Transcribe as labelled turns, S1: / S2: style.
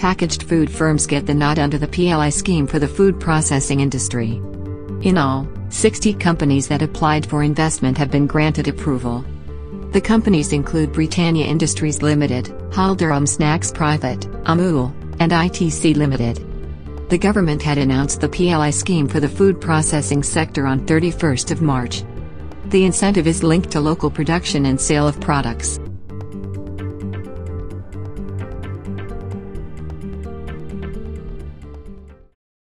S1: packaged food firms get the nod under the PLI scheme for the food processing industry. In all, 60 companies that applied for investment have been granted approval. The companies include Britannia Industries Limited, Haldiram Snacks Private, Amul, and ITC Limited. The government had announced the PLI scheme for the food processing sector on 31st of March. The incentive is linked to local production and sale of products.